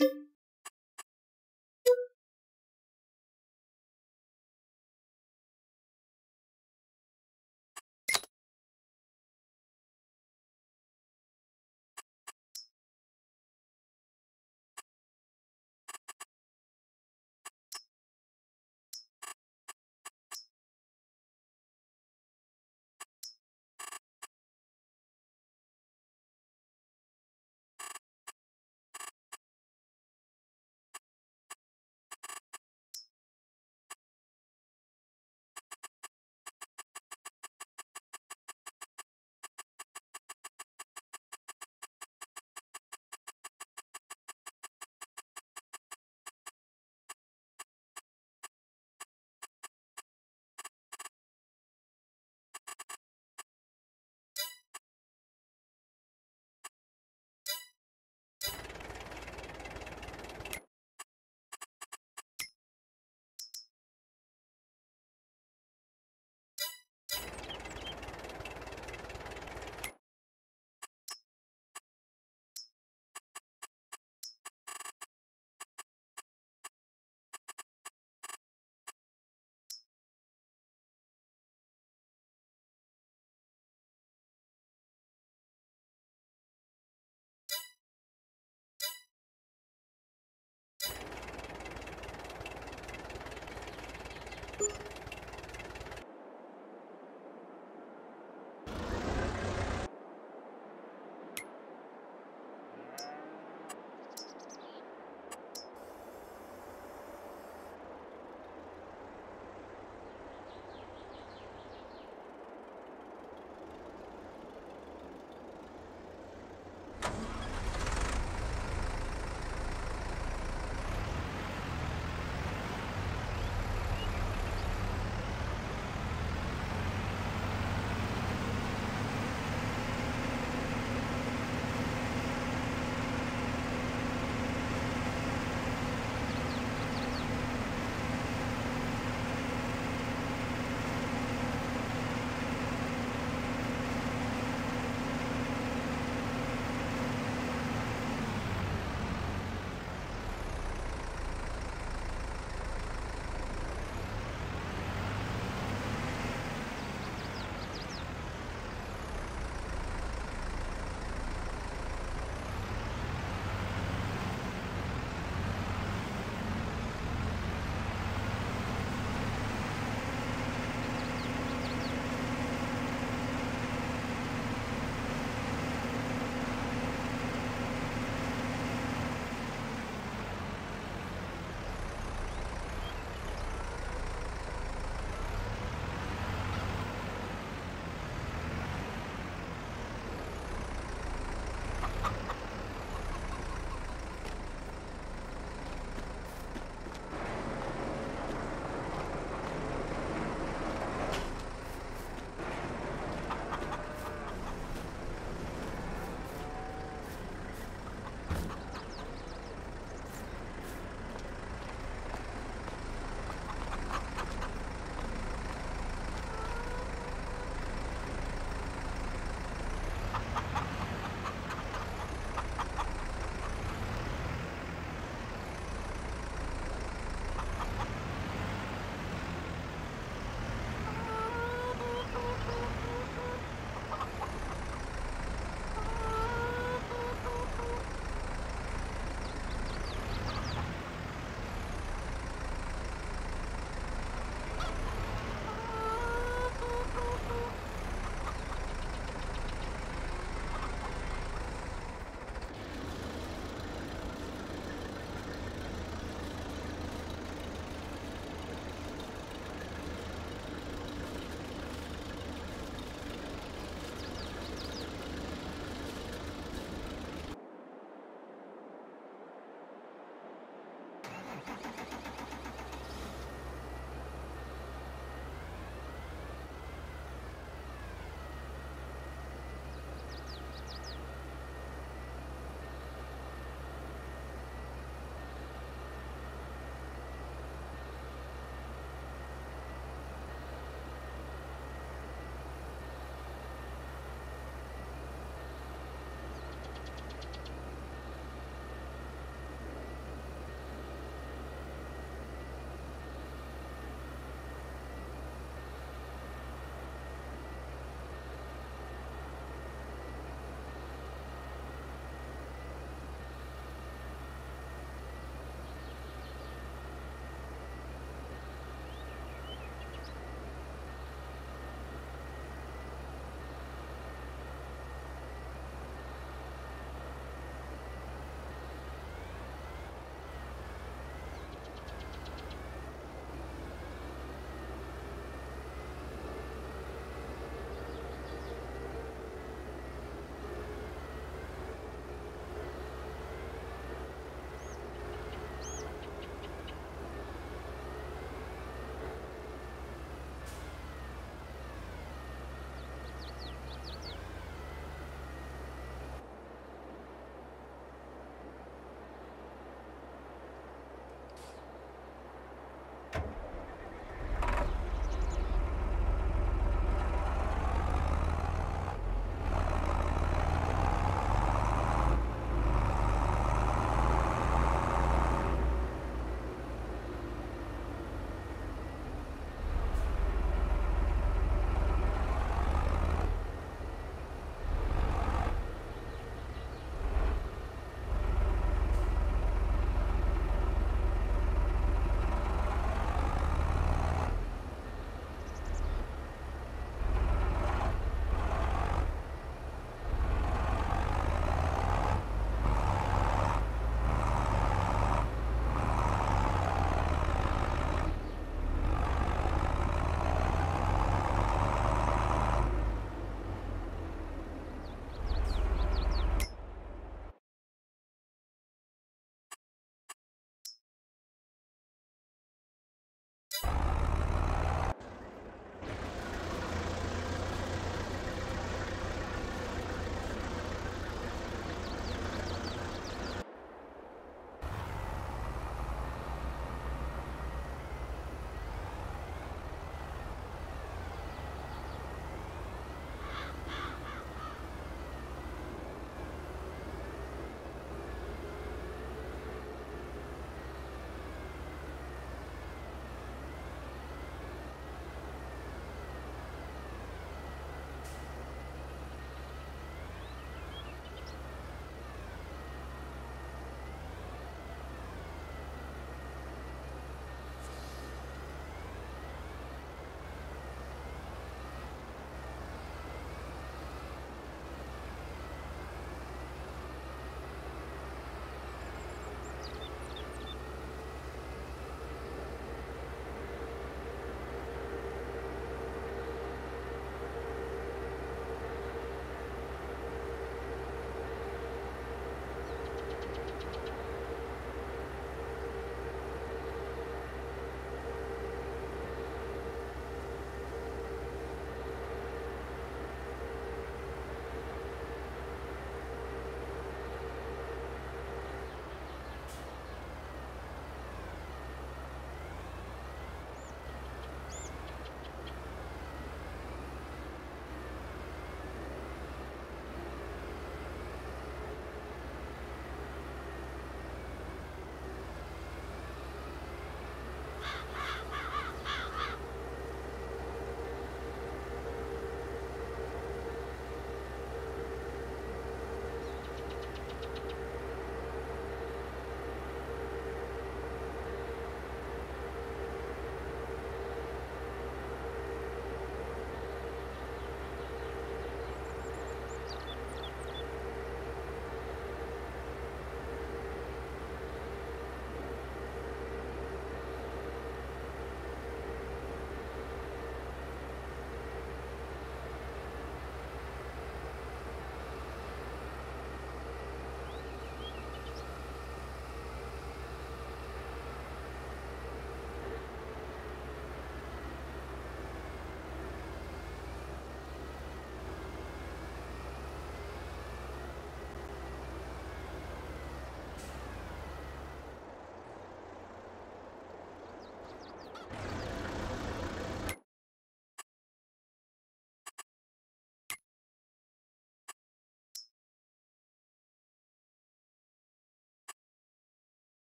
you